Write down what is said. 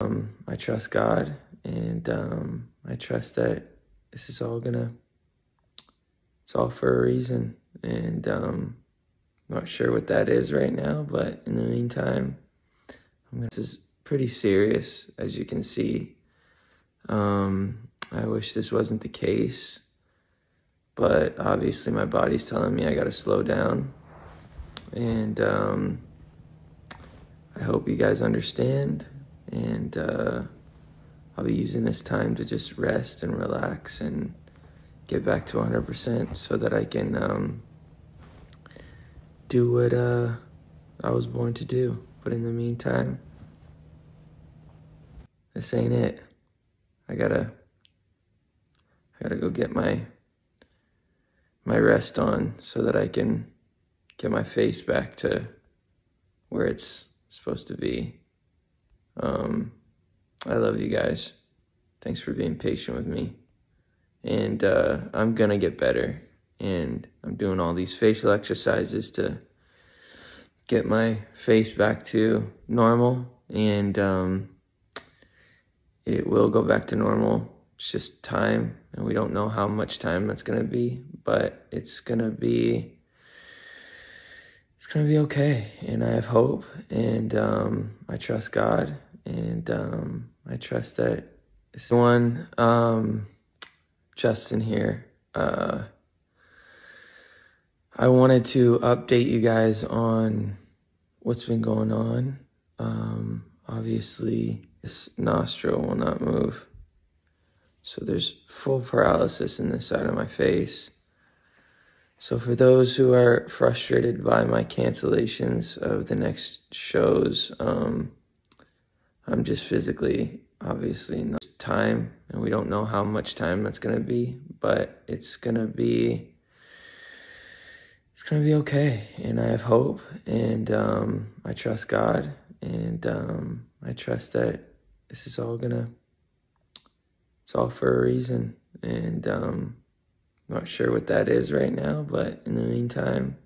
Um, I trust God, and um, I trust that this is all gonna. It's all for a reason, and um, not sure what that is right now. But in the meantime, I'm gonna, this is pretty serious, as you can see. Um, I wish this wasn't the case, but obviously my body's telling me I gotta slow down, and um, I hope you guys understand and uh, I'll be using this time to just rest and relax and get back to 100% so that I can um, do what uh, I was born to do. But in the meantime, this ain't it. I gotta, I gotta go get my my rest on so that I can get my face back to where it's supposed to be. Um, I love you guys. Thanks for being patient with me. And uh, I'm going to get better. And I'm doing all these facial exercises to get my face back to normal. And um, it will go back to normal. It's just time. And we don't know how much time that's going to be. But it's going to be it's gonna be okay and i have hope and um, i trust god and um, I trust that this one, um, Justin here. Uh, I wanted to update you guys on what's been going on. Um, obviously, this nostril will not move. So there's full paralysis in this side of my face. So for those who are frustrated by my cancellations of the next shows, um, I'm just physically, obviously, no time, and we don't know how much time that's gonna be, but it's gonna be, it's gonna be okay, and I have hope, and um, I trust God, and um, I trust that this is all gonna, it's all for a reason, and um, not sure what that is right now, but in the meantime,